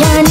Shani